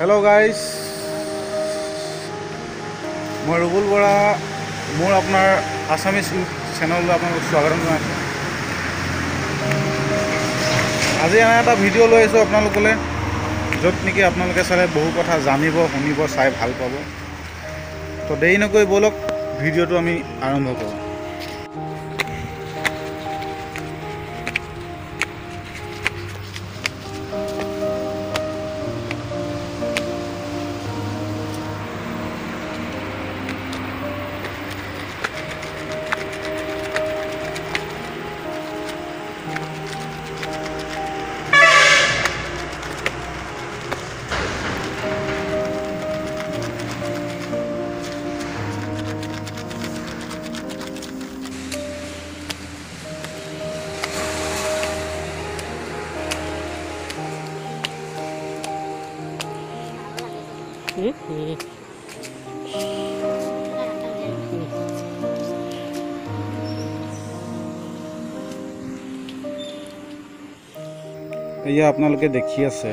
Hello guys মই ৰুবুল বৰা মোৰ আপোনাৰ আছামিজ চেনেললৈ আপোনালোকক স্বাগতম জনাইছোঁ। আজি এনে এটা ভিডিঅ' লৈ আহিছোঁ আপোনালোকলৈ য'ত নেকি আপোনালোকে চালে বহু কথা জানিব শুনিব চাই ভাল পাব। তো দেৰি নকৰি ব'লক ভিডিঅ'টো আমি আৰম্ভ কৰোঁ। এয়া আপোনালোকে দেখি আছে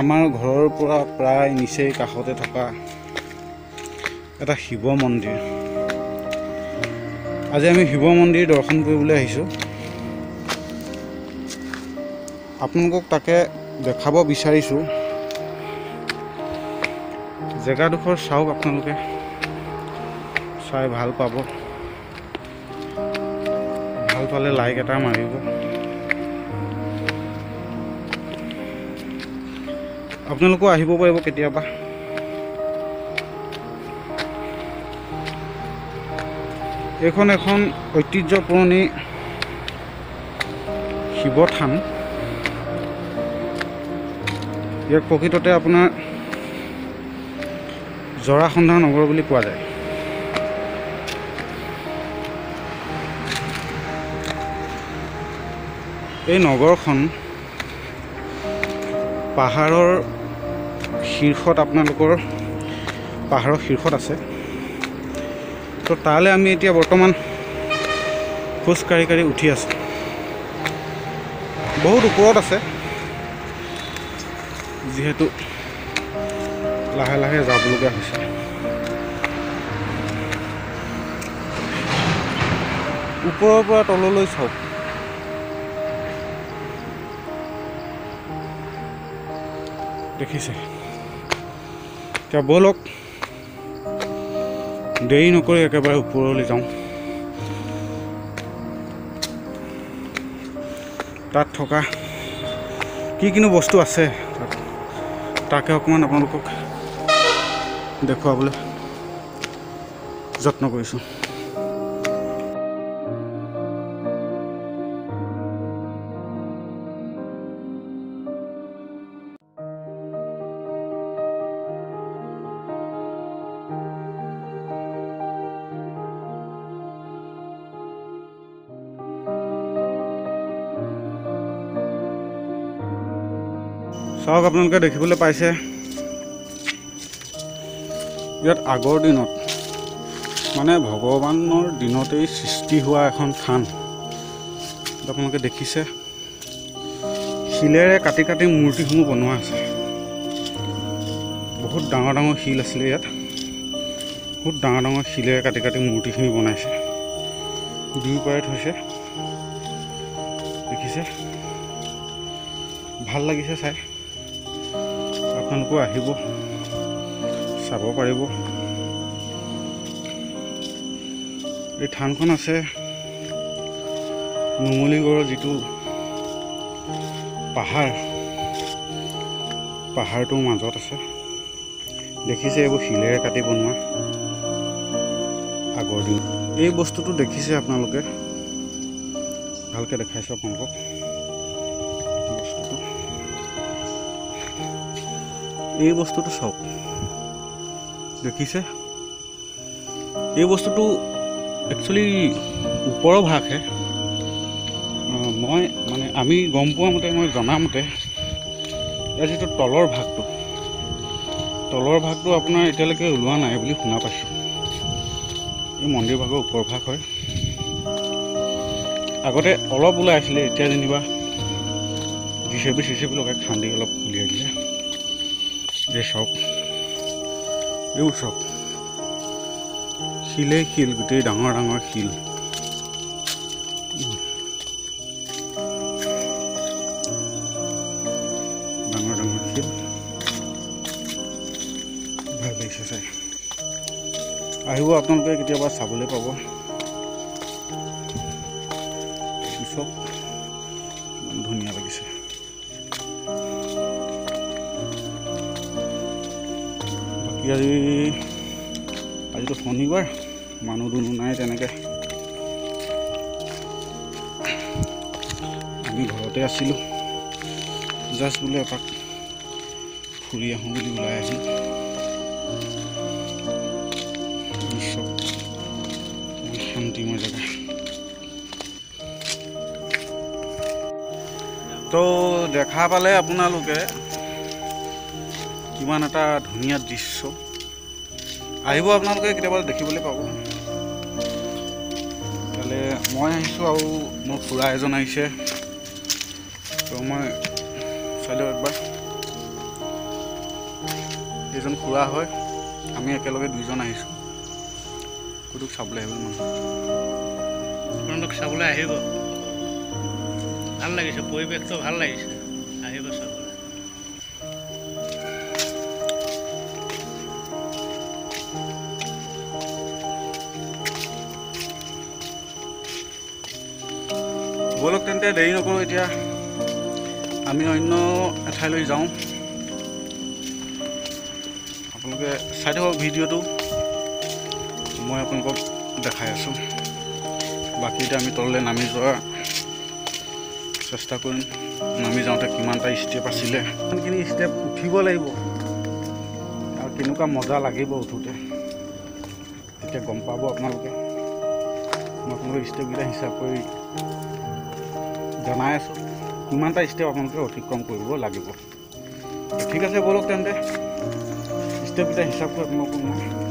আমাৰ ঘৰৰ পৰা প্ৰায় নিচেই কাষতে থকা এটা শিৱ মন্দিৰ। আজি আমি শিৱ মন্দিৰ দৰ্শন কৰিবলৈ আহিছোঁ। আপোনালোকক তাকে দেখাব বিচাৰিছোঁ। জেগাডোখৰ চাওক আপোনালোকে। চাই ভাল পাব। ভাল পালে লাইক এটা মাৰিব। আপোনালোকো আহিব পাৰিব কেতিয়াবা। এইখন এখন ঐতিহ্য পুৰণি শিৱ থান ইয়াক প্ৰকৃততে আপোনাৰ জৰাসন্ধা নগৰ বুলি কোৱা যায়। এই নগৰখন পাহাৰৰ শীৰ্ষত আপোনালোকৰ পাহাৰৰ শীৰ্ষত আছে। তো তালৈ আমি এতিয়া বৰ্তমান খোজ কাঢ়ি কাঢ়ি উঠি আছোঁ। বহুত ওপৰত আছে। যিহেতু লাহে লাহে যাবলগীয়া হৈছে ওপৰৰ পৰা তললৈ চাওক। দেখিছে। এতিয়া ব'লক দেৰি নকৰি একেবাৰে ওপৰলৈ যাওঁ। তাত থকা কি কিনো বস্তু আছে তাকে অকণমান আপোনালোকক দেখুৱাবলৈ যত্ন কৰিছোঁ। চাওক আপোনালোকে দেখিবলৈ পাইছে। ইয়াত আগৰ দিনত মানে ভগৱানৰ দিনতেই সৃষ্টি হোৱা এখন থান। আপোনালোকে দেখিছে শিলেৰে কাটি কাটি মূৰ্তিসমূহ বনোৱা আছে। বহুত ডাঙৰ ডাঙৰ শিল আছিলে ইয়াত। বহুত ডাঙৰ ডাঙৰ শিলেৰে কাটি কাটি মূৰ্তিখিনি বনাইছে। দুয়োপাৰে থৈছে। দেখিছে? ভাল লাগিছে চাই। আপোনালোকো আহিব। চাব পাৰিব। এই থানখন আছে নুমলীগড়ৰ যিটো পাহাৰ পাহাৰটোৰ মাজত আছে। দেখিছে এইবোৰ শিলেৰে কাটি বনোৱা আগৰ দিন। এই বস্তুটো দেখিছে আপোনালোকে? ভালকৈ দেখাইছোঁ আপোনালোকক। বস্তুটো। এই বস্তুটো চাওক। দেখিছে? এই বস্তুটো একচুৱেলি ওপৰৰ ভাগহে। মই মানে আমি গম পোৱা মতে মই জনামতে ইয়াৰ যিটো তলৰ ভাগটো। তলৰ ভাগটো আপোনাৰ এতিয়ালৈকে ওলোৱা নাই বুলি শুনা পাইছোঁ। এই মন্দিৰ ভাগৰ ওপৰ ভাগ হয়। আগতে অলপ ওলাই আছিলে এতিয়া যেনিবা J C B C C B লগাই খান্দি অলপ উলিয়াই দিলে। এই চাওক। এইবোৰ চাওক শিলেই শিল গোটেই ডাঙৰ ডাঙৰ শিল। ডাঙৰ ডাঙৰ শিল। ভাল লাগিছে চাই। আহিব আপোনালোকে কেতিয়াবা চাবলৈ পাব। ইমান ধুনীয়া লাগিছে। বাকী আজি আজিতো শনিবাৰ মানুহ দুনুহ নাই তেনেকৈ। আমি ঘৰতে আছিলোঁ। জাষ্ট বোলে এপাক ফুৰি আহোঁ বুলি ওলাই আহিলোঁ শান্তিময় জেগা। তো দেখা পালে আপোনালোকে। কিমান এটা ধুনীয়া দৃশ্য। আহিব আপোনালোকে কেতিয়াবা দেখিবলৈ পাব। তালে মই আহিছোঁ আৰু মোৰ খুৰা এজন আহিছে। তো মই চাই লওঁ একবাৰ। এইজন খুৰা হয় আমি একেলগে দুইজন আহিছোঁ। ক'তোক চাবলৈ আহিব মানুহ আপোনালোক চাবলৈ আহিব। ভাল লাগিছে পৰিৱেশটো ভাল লাগিছে। ব'লক তেন্তে দেৰি নকৰোঁ এতিয়া। আমি অন্য এঠাইলৈ যাওঁ। আপোনালোকে চাই থাকক ভিডিঅ'টো। মই আপোনালোকক দেখাই আছোঁ। বাকী এতিয়া আমি তললৈ নামি যোৱা চেষ্টা কৰিম। নামি যাওঁতে কিমানটা ষ্টেপ আছিলে। কিমানখিনি ষ্টেপ উঠিব লাগিব। আৰু কেনেকুৱা মজা লাগিব উঠোঁতে। তেতিয়া গম পাব আপোনালোকে। মই আপোনালোকে ষ্টেপকেইটা হিচাপ কৰি জনাই আছোঁ। কিমানটা ষ্টেপ আপোনালোকে অতিক্ৰম কৰিব লাগিব। ঠিক আছে ব'লক তেন্তে। ষ্টেপকেইটা হিচাপ কৰি আপোনালোকক মই